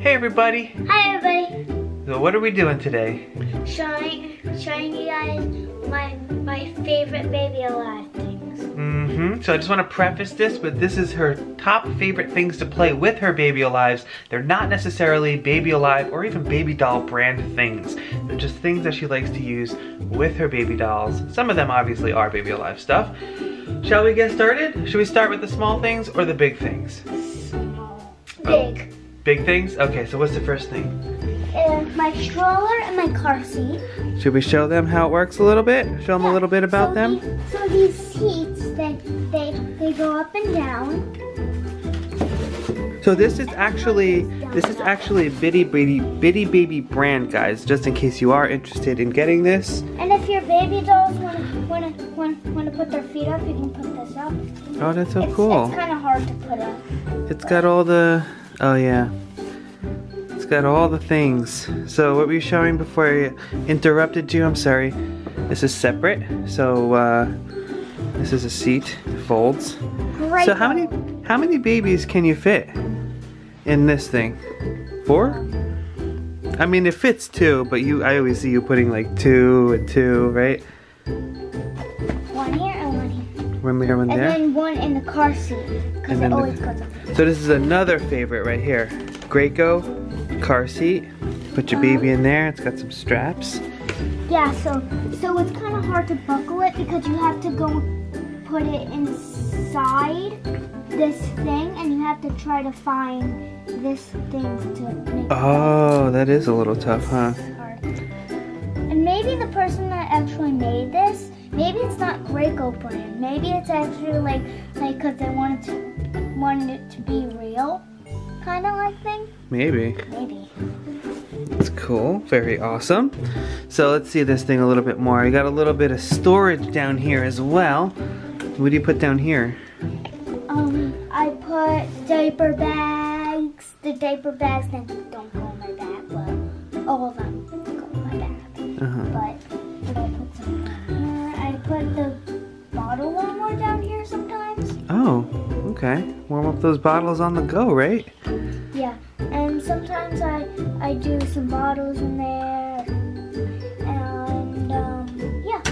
Hey everybody! Hi everybody. So what are we doing today? Showing showing you guys my my favorite baby alive things. Mm-hmm. So I just want to preface this, but this is her top favorite things to play with her Baby Alives. They're not necessarily Baby Alive or even Baby Doll brand things. They're just things that she likes to use with her baby dolls. Some of them obviously are Baby Alive stuff. Shall we get started? Should we start with the small things or the big things? Small. Oh. Big. Big things? Okay, so what's the first thing? Uh, my stroller and my car seat. Should we show them how it works a little bit? Show them a little bit about so them? These, so these seats, they, they, they go up and down. So this is actually this is actually a Bitty Baby Bitty Baby brand, guys. Just in case you are interested in getting this. And if your baby dolls want to want to want, want to put their feet up, you can put this up. Oh, that's so it's, cool. It's kind of hard to put up. It's got all the oh yeah. It's got all the things. So what were you showing before I interrupted you? I'm sorry. This is separate. So uh, this is a seat, folds. Great. So how many how many babies can you fit in this thing? Four? I mean it fits two, but you I always see you putting like two and two, right? One here and one here. One here, one And there. then one in the car seat. Because it then the- always goes up. So this is another favorite right here. Graco car seat. Put your baby in there. It's got some straps. Yeah, so so it's kind of hard to buckle it because you have to go put it inside this thing and you have to try to find this thing to make Oh, that is a little tough, huh? And maybe the person that actually made this, maybe it's not Graco brand. Maybe it's actually like like because they wanted to wanted it to be real, kind of like thing. Maybe. Maybe. It's cool. Very awesome. So let's see this thing a little bit more. You got a little bit of storage down here as well. What do you put down here? Um, I put diaper bags. The diaper bags then don't go in my bag. Well, all of them okay. Warm up those bottles on the go, right? Yeah, and sometimes I I do some bottles in there. And um, yeah.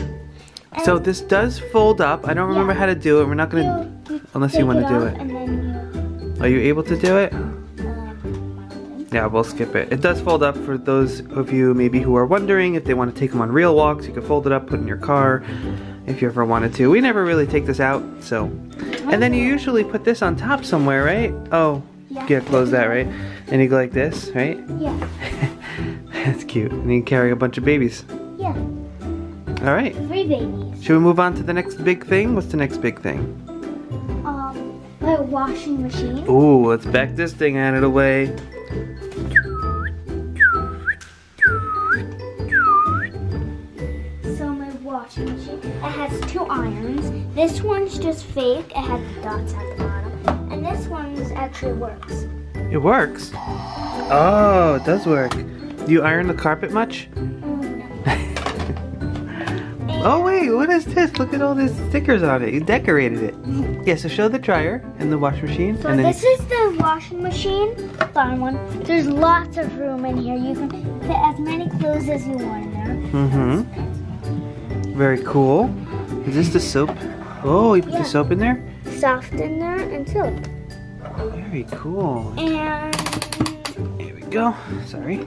And So this does fold up. I don't remember Yeah. how to do it. We're not gonna you, you unless you wanna do it. And then Are you able to do it? um, Yeah, we'll skip it. It does fold up for those of you maybe who are wondering if they want to take them on real walks. You can fold it up, put it in your car if you ever wanted to. We never really take this out, so. And then you usually put this on top somewhere, right? Oh, Yeah. yeah, close that, right? And you go like this, right? yeah, That's cute. And you carry a bunch of babies. yeah. All right. Three babies. Should we move on to the next big thing? What's the next big thing? Um, my washing machine. Ooh, let's back this thing out of the way. It has two irons. This one's just fake. It has dots at the bottom. And this one's actually works. It works. Oh, it does work. Do you iron the carpet much? Oh. Oh wait, what is this? Look at all these stickers on it. You decorated it. Yeah, so show the dryer and the washing machine. So this is the washing machine. Fun one. There's lots of room in here. You can fit as many clothes as you want in there. Mm-hmm. Very cool. Is this the soap? Oh, you put Yeah. the soap in there? Soft in there and soap. Very cool. And Here we go. Sorry.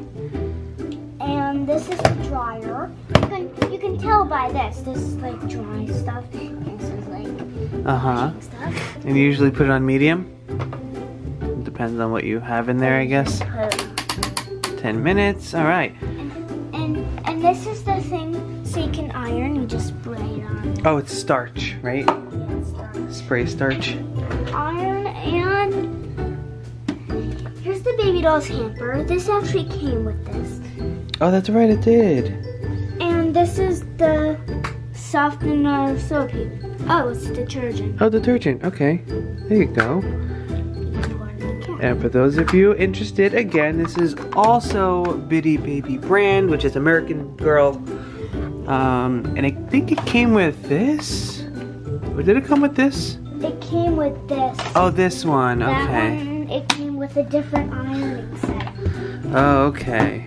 and this is the dryer. You can you can tell by this. This is like dry stuff. This is like Uh-huh. And you usually put it on medium? Depends on what you have in there, I guess. 10 minutes. All right. And and this is can iron. You just spray it on. Oh, it's starch, right? Yeah, done. Spray starch. Iron and here's the baby doll's hamper. This actually came with this. Oh, that's right, it did. And this is the softener of uh, soap. Oh, it's detergent. Oh, detergent. Okay. There you go. And for those of you interested, again, this is also Bitty Baby brand, which is American Girl. Um, and I think it came with this. Or did it come with this? It came with this. Oh, this one. That Okay. one, it came with a different ironing set. Oh, okay.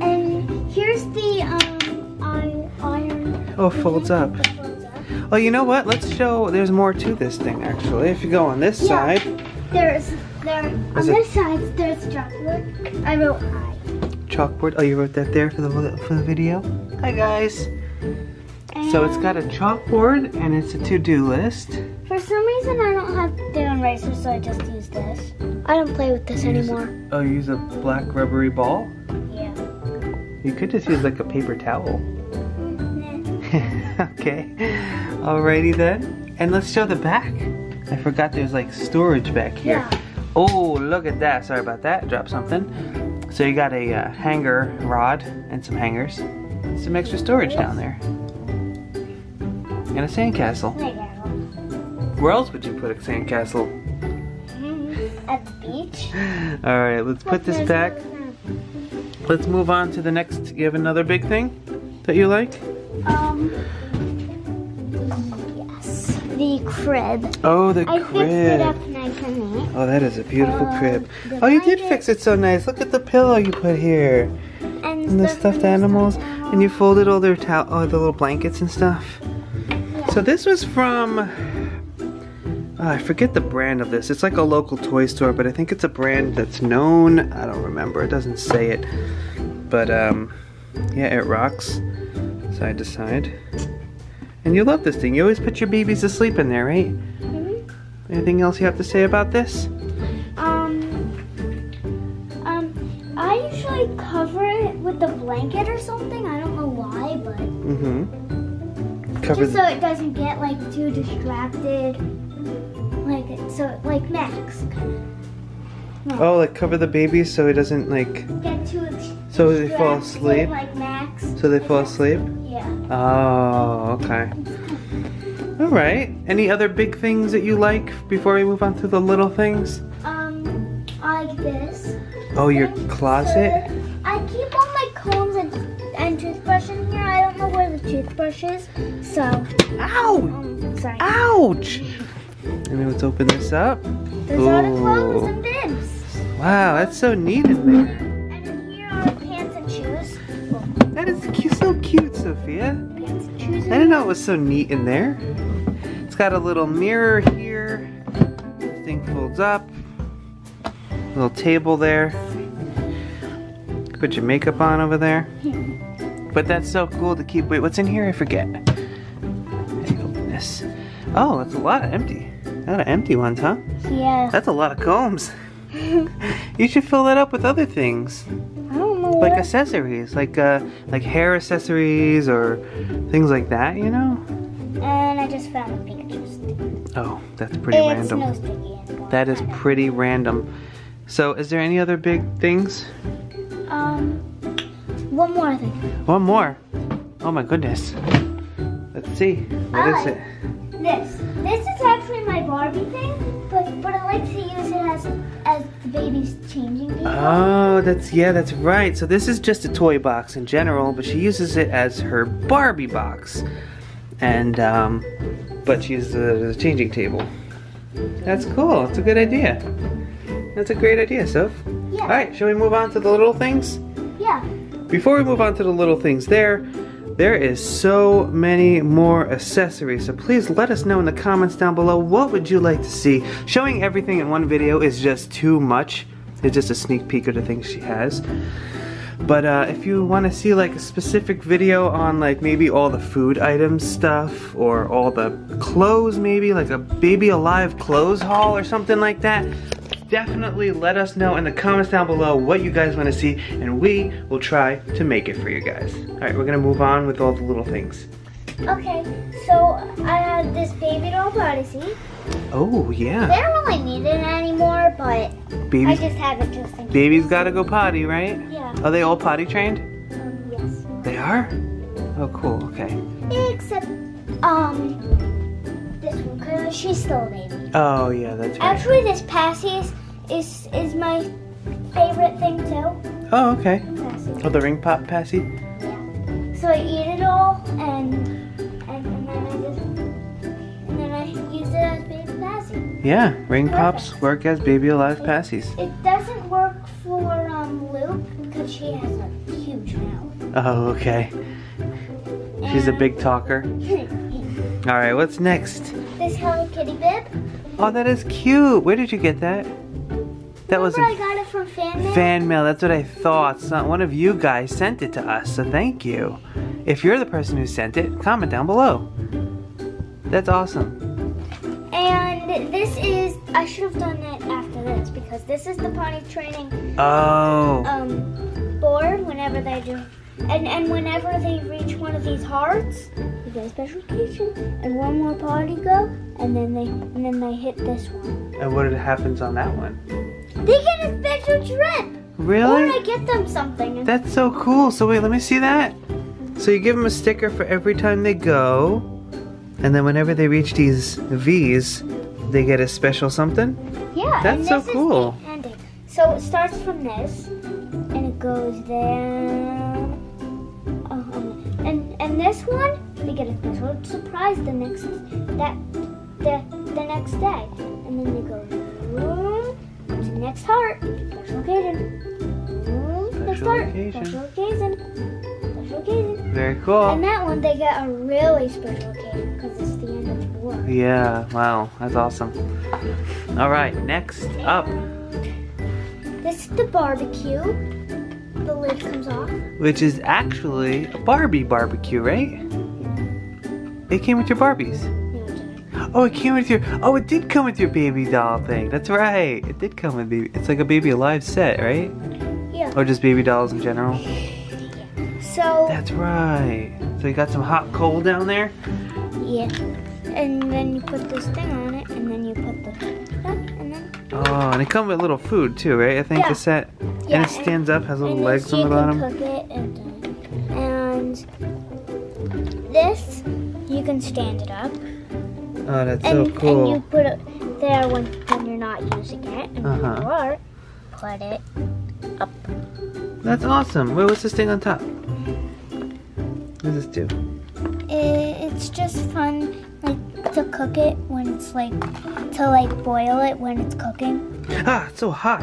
And here's the um iron. Oh, folds up. Folds up. Well, you know what? Let's show. There's more to this thing actually. If you go on this Yeah. side, There's there on Is it- this side. There's chalkboard. I wrote I. chalkboard. Oh, you wrote that there for the for the video. Hi guys. So it's got a chalkboard and it's a to-do list. For some reason, I don't have the eraser, so I just use this. I don't play with this anymore. Oh, use a black rubbery ball. Yeah. You could just use like a paper towel. Mm, okay. Alrighty then. And let's show the back. I forgot there's like storage back here. Yeah. Oh, look at that. Sorry about that. Drop something. So you got a uh, hanger rod and some hangers. Some extra storage down there. A sandcastle. There you go. Where else would you put a sandcastle? Mhm. At the beach. Alright, let's put this back. Let's move on to the next. You have another big thing that you like? Um. Yes. The crib. Oh, the I fixed it up crib. nice and neat. Oh, that is a beautiful Uh, crib. Oh, you did fix it so nice. Look at the pillow you put here. And, And the stuffed animals. stuffed And you folded all their towel, all the little blankets and stuff. So this was from, oh, I forget the brand of this. It's like a local toy store, but I think it's a brand that's known. I don't remember. It doesn't say it. But um, yeah, it rocks side to side. And you love this thing. You always put your babies to sleep in there, right? Mhm. Anything else you have to say about this? Um, um, I usually cover it with a blanket or something. I don't know why, but Mm-hmm. Cover. just so it doesn't get like too distracted. Like so, like Max. Oh, like cover the babies so it doesn't like Get too So they fall asleep? Like Max. so they fall asleep. Yeah. Oh, okay. All right. Any other big things that you like before we move on to the little things? Um, I like this. Oh, your closet. So I keep all my combs and, and toothbrush in here. I don't know where the toothbrush is, so Ow! um, sorry. Ouch! And then let's open this up. There's all the clothes and bibs. Wow, that's so neat in there. And here are pants and shoes. Well, That is cute, so cute, Sophia. pants and shoes. I didn't know it was so neat in there. It's got a little mirror here. This thing folds up. Little table there. Put your makeup on over there. But that's so cool to keep. Wait, what's in here? I forget. Oh, that's a lot of empty. A lot of empty ones, huh? Yeah. That's a lot of combs. You should fill that up with other things, I don't know like accessories, like uh, like hair accessories or things like that. You know? and I just found a Pikachu stick. Oh, that's pretty it's random. no. That is pretty random. So, is there any other big things? Um, one more thing. One more. Oh my goodness. Let's see. What is it? This. This is actually my Barbie thing, but but I like to use it as as the baby's changing people. Oh, that's yeah, that's right. So this is just a toy box in general, but she uses it as her Barbie box, and um, but she uses it as a changing table. That's cool. That's a good idea. That's a great idea, Soph. yeah. All right, shall we move on to the little things? Yeah. Before we move on to the little things there, there is so many more accessories. So please let us know in the comments down below what would you like to see. Showing everything in one video is just too much. It's just a sneak peek of the things she has. But uh, if you want to see like a specific video on like maybe all the food items stuff or all the clothes maybe like a baby alive clothes haul or something like that, definitely let us know in the comments down below what you guys want to see and we will try to make it for you guys. Alright, we're gonna move on with all the little things. Okay. So I have this baby doll body seat. Oh yeah. They don't really need it anymore, but I Babies just have it just in case. babies gotta go potty, right? Yeah. Are they all potty trained? Um, yes. They are? Oh cool, okay. Except um this one, she's still a baby. Oh yeah, that's right. Actually, this passy is is, my favorite thing too. Oh okay. Oh the ring pop passy? Yeah. So I eat it all and and, and then I just and then I use it as baby passy. Yeah, ring pops work as baby alive passies. It doesn't work for um Luke because she has a huge mouth. Oh, okay. She's a big talker. All right, what's next? this Hello Kitty bib. Oh, that is cute. Where did you get that? That was I got it from fan mail? fan mail. That's what I thought. One of you guys sent it to us, so thank you. If you're the person who sent it, comment down below. That's awesome. And this is, I should have done it after this because this is the potty training Oh, um, board whenever they do. And, and whenever they reach one of these hearts, you get a special occasion and one more party go, and then they and then they hit this one. and what happens on that one? They get a special trip, Really? or I get them something. That's so cool. So wait, let me see that. So you give them a sticker for every time they go, and then whenever they reach these V's, they get a special something. yeah, That's so cool. So it starts from this, and it goes down. Uh-huh. And and this one, they get a special surprise the next that the the next day, and then they go boom, to the next heart, special occasion. Next heart, occasion. special occasion, special occasion. Very cool. And that one, they get a really special occasion because it's the end of the war. Yeah, wow, that's awesome. All right, next up, This is the barbecue. The lid comes off. which is actually a Barbie barbecue, right? It came with your Barbies. No, it didn't. Oh, it came with your. Oh, it did come with your baby doll thing. That's right. It did come with baby. It's like a baby alive set, right? Yeah. Or just baby dolls in general. So That's right. So you got some hot coal down there. yeah, and then you put this thing on it, and then you put the and then Oh, and it comes with little food too, right? I think Yeah. the set. yeah, and it stands up, has little legs on the you bottom. can cook it, and and this you can stand it up, Oh, that's and so cool. and you put it there when when you're not using it, and Uh-huh. you are, put it up. That's awesome. Wait, what's this thing on top? What does this do? It's just fun, like to cook it when it's like to like boil it when it's cooking. Ah, it's so hot.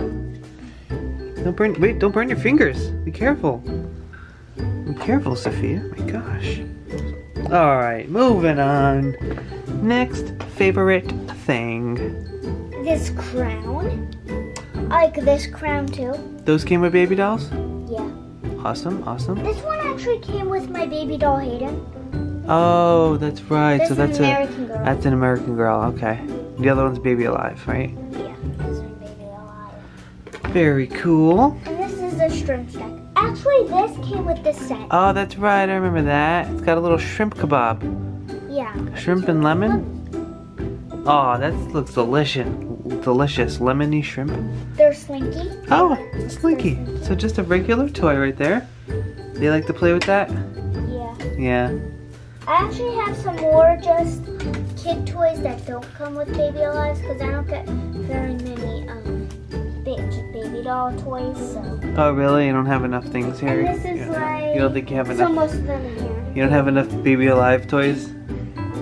Don't burn. Wait, don't burn your fingers. Be careful. Be careful, Sophia. My gosh. All right, moving on. Next favorite thing. This crown, I like this crown too. Those came with baby dolls. Yeah. Awesome, awesome. This one actually came with my baby doll Hayden. Oh, that's right. This so that's an a girl. that's an American girl. Okay. The other one's baby alive, right? yeah, this is my baby alive. Very cool. And this is the shrimp stack. Actually, this came with this set. Oh, that's right. I remember that. It's got a little shrimp kebab. Shrimp and lemon? Oh, that looks delicious. Delicious. Lemony shrimp. They're slinky. Oh, Slinky. So just a regular toy right there. They like to play with that? Yeah. Yeah. I actually have some more just kid toys that don't come with baby Alive because I don't get very many um baby doll toys. So. Oh, really? You don't have enough things here? And this is you, like. you don't think you have enough? most of them in here. You don't have enough baby alive toys?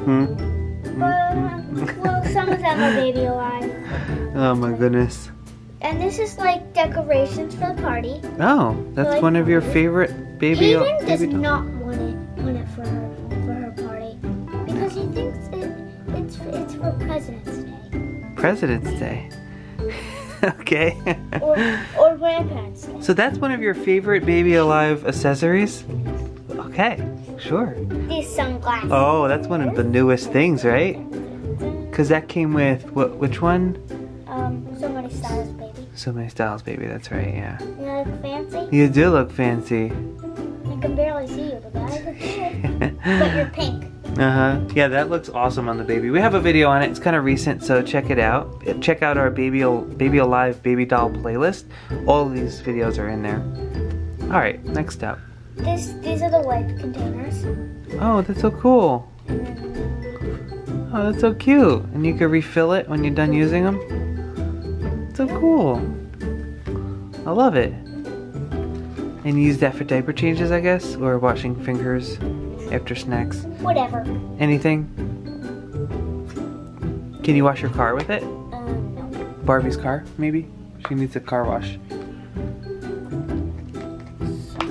Hmm? Well, well, some of them are baby alive. Oh my goodness. And this is like decorations for the party. Oh, that's Like- one of your favorite baby Hayden does baby doll- not want it want it for her for her party because he thinks it, it's it's for President's Day President's Day. okay. or or Grandparents' Day. so that's one of your favorite baby alive accessories? Okay, sure. These sunglasses. Oh, that's one of the newest things, right? Cause that came with what? Which one? Um, so many styles, baby. So many styles, baby. That's right. Yeah. You look fancy. You do look fancy. I can barely see you, but I look good. But you're pink. Uh huh. Yeah, that looks awesome on the baby. We have a video on it. It's kind of recent, so check it out. Check out our baby Al- baby alive baby doll playlist. All of these videos are in there. All right, next up. This these are the wipe containers. Oh, that's so cool. Oh, that's so cute. And you can refill it when you're done using them. So cool. I love it. And you use that for diaper changes, I guess, or washing fingers after snacks. whatever. Anything? Can you wash your car with it? Um, no. Barbie's car, maybe? She needs a car wash.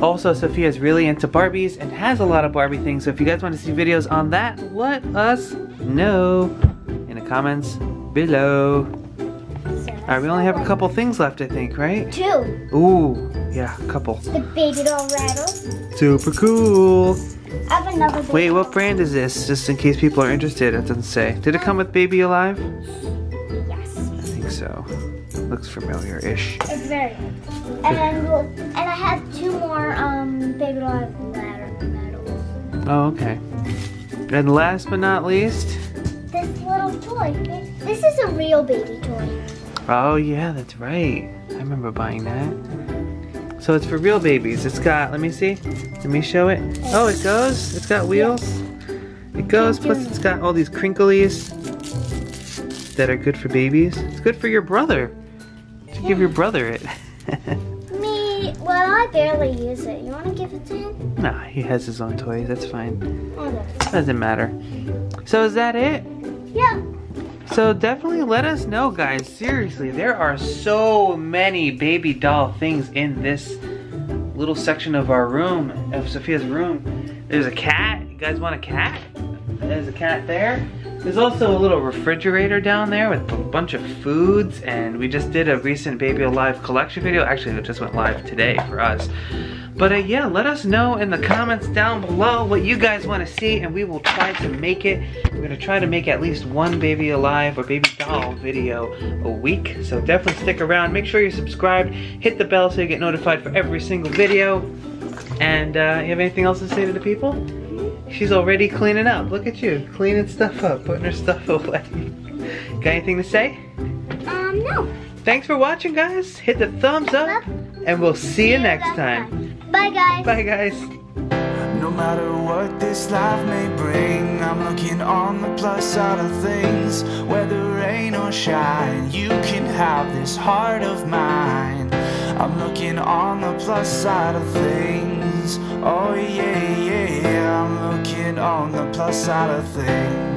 Also, Sophia's really into Barbies and has a lot of Barbie things. So if you guys want to see videos on that, let us know in the comments below. Alright, we only have a couple things left, I think, right? Two. Ooh, yeah, a couple. The baby doll rattle. Super cool. I have another baby Wait, what brand is this? Just in case people are interested, it doesn't say. Did it come with Baby Alive? Yes. I think so. Looks familiar-ish. It's very. And we'll, and I have two more um baby doll ladder medals. Oh, okay. And last but not least, This little toy. This is a real baby toy. oh yeah, that's right. I remember buying that. So it's for real babies. It's got, let me see. Let me show it. Oh, it goes. It's got wheels. It goes, plus it's got all these crinklies that are good for babies. It's good for your brother. Give your brother it. Me, well, I barely use it. You want to give it to him? nah, he has his own toys. That's fine. Oh, no. Doesn't matter. So is that it? Yeah. So definitely let us know, guys. Seriously, there are so many baby doll things in this little section of our room, of Sophia's room. There's a cat. You guys want a cat? There's a cat there. There's also a little refrigerator down there with a bunch of foods, and we just did a recent Baby Alive collection video. Actually, it just went live today for us. But uh, yeah, let us know in the comments down below what you guys want to see, and we will try to make it. We're gonna try to make at least one Baby Alive or Baby Doll video a week. So definitely stick around. Make sure you're subscribed. Hit the bell so you get notified for every single video. And uh, you have anything else to say to the people? She's already cleaning up. Look at you, cleaning stuff up, putting her stuff away. Got anything to say? Um, no. Thanks for watching, guys. Hit the thumbs up, and we'll see you next time. Bye, guys. Bye, guys. No matter what this life may bring, I'm looking on the plus side of things. Whether rain or shine, you can have this heart of mine. I'm looking on the plus side of things. Oh, yeah, yeah, I'm looking on the plus side of things.